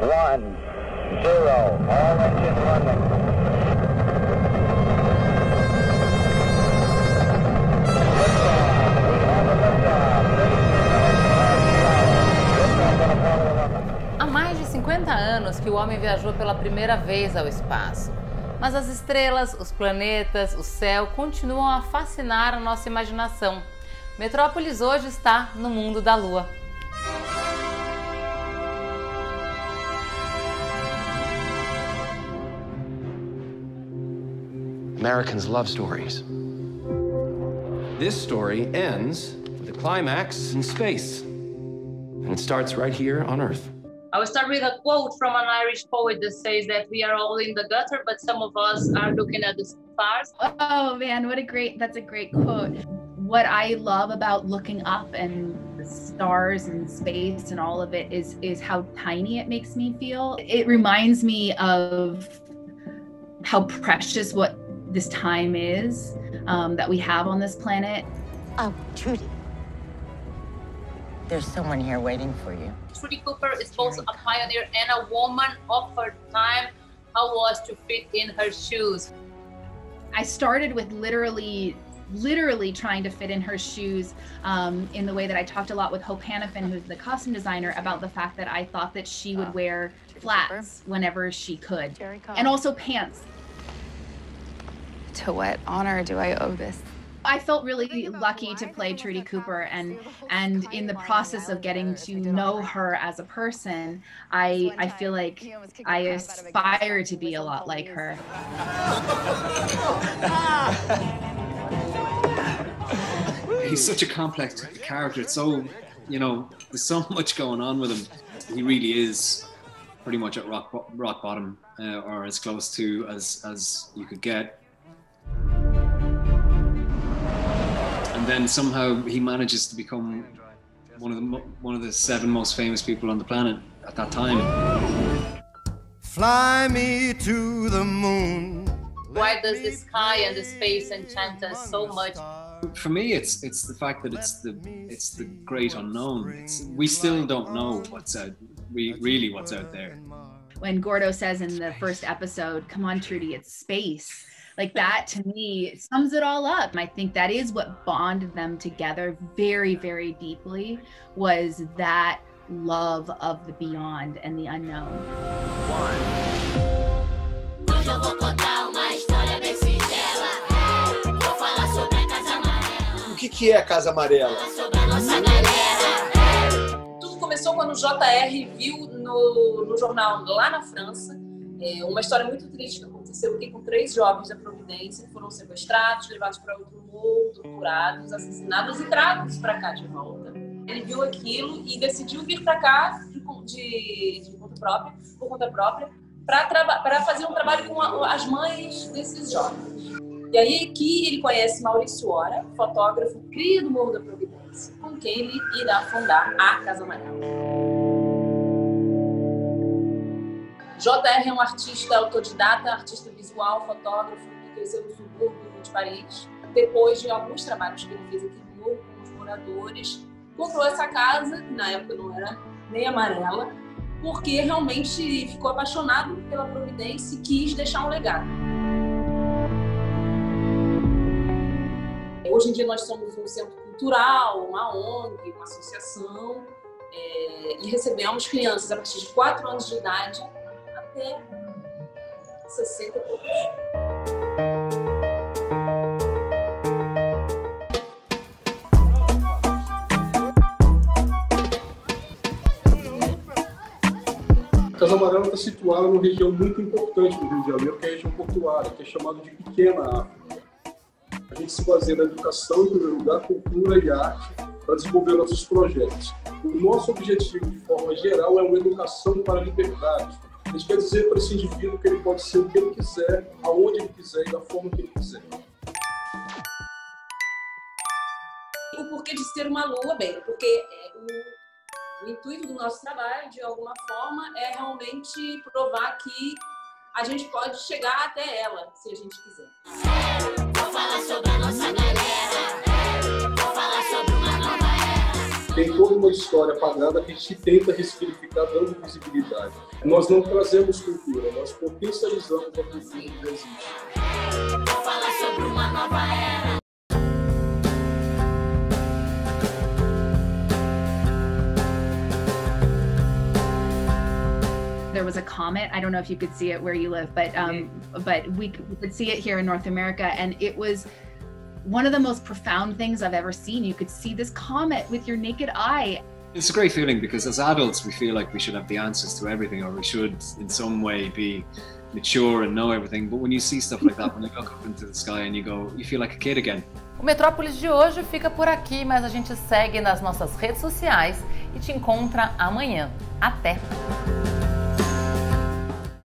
one, Há mais de 50 anos que o homem viajou pela primeira vez ao espaço. Mas as estrelas, os planetas, o céu continuam a fascinar a nossa imaginação. Metrópolis hoje está no mundo da Lua. Americans love stories. This story ends with a climax in space. And it starts right here on Earth. I will start with a quote from an Irish poet that says that we are all in the gutter, but some of us are looking at the stars. Oh man, what a great that's a great quote. What I love about looking up and the stars and space and all of it is is how tiny it makes me feel. It reminds me of how precious what this time is um, that we have on this planet. Oh, Trudy. There's someone here waiting for you. Trudy Cooper is both a pioneer and a woman of her time. How was to fit in her shoes? I started with literally literally trying to fit in her shoes um, in the way that I talked a lot with Hope Hanafin, who's the costume designer, about the fact that I thought that she would wear flats whenever she could, and also pants. To what honor do I owe this? I felt really lucky to play Trudy Cooper and and in the process of getting to know her as a person, I I feel like I aspire to be a lot like her. He's such a complex character. It's so, you know, there's so much going on with him. He really is pretty much at rock rock bottom, uh, or as close to as as you could get. Then somehow he manages to become one of the one of the seven most famous people on the planet at that time. Fly me to the moon. Why does the sky and the space enchant us so much? For me, it's it's the fact that it's the it's the great unknown. It's, we still don't know what's out, we really what's out there. When Gordo says in the first episode, "Come on, Trudy, it's space." Like that to me sums it all up. I think that is what bonded them together very, very deeply was that love of the beyond and the unknown. Hoje eu vou contar uma história bem singela. Vou falar sobre a Casa Amarela. O que, que é a Casa Amarela? Sobre a nossa galera. Tudo começou quando o JR viu no, no jornal lá na França é, uma história muito triste que aconteceu aqui com três jovens da Providência que foram sequestrados, levados para outro morro, torturados, assassinados e trazidos para cá de volta. Ele viu aquilo e decidiu vir para cá de, de, de conta própria, por conta própria, para fazer um trabalho com a, as mães desses jovens. E aí aqui ele conhece Maurício Ora, fotógrafo, cria do Morro da Providência, com quem ele irá fundar a Casa Amarela. JR é um artista autodidata, artista visual, fotógrafo, que cresceu no subúrbio de Paris. Depois de alguns trabalhos que ele fez aqui no Morro com os moradores, comprou essa casa, que na época não era nem amarela, porque realmente ficou apaixonado pela Providência e quis deixar um legado. Hoje em dia nós somos um centro cultural, uma ONG, uma associação, é, e recebemos crianças a partir de 4 anos de idade até 60 e poucos. Casa Amarela está situada numa região muito importante do Rio de Janeiro, que é a região portuária, que é chamada de Pequena África. A gente se baseia na educação, em primeiro lugar, cultura e arte, para desenvolver nossos projetos. O nosso objetivo, de forma geral, é uma educação para a liberdade. Gente quer dizer para esse indivíduo que ele pode ser o que ele quiser, aonde ele quiser e da forma que ele quiser. O porquê de ser uma lua, bem, porque é, o, o intuito do nosso trabalho, de alguma forma, é realmente provar que a gente pode chegar até ela, se a gente quiser. Era. Tem toda uma história apagada que a gente tenta ressignificar dando visibilidade. Nós não trazemos cultura, nós potencializamos a cultura que já existe. Vou falar sobre uma nova era. The was a comet. I don't know if you could see it where you live, but um, but we, we could see it here in North America, and it was one of the most profound things I've ever seen. You could see this comet with your naked eye. It's a great feeling because as adults, we feel like we should have the answers to everything, or we should, in some way, be mature and know everything. But when you see stuff like that, when you look up into the sky and you go, you feel like a kid again. O Metrópolis de hoje fica por aqui, mas a gente segue nas nossas redes sociais e te encontra amanhã. Até!